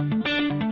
Música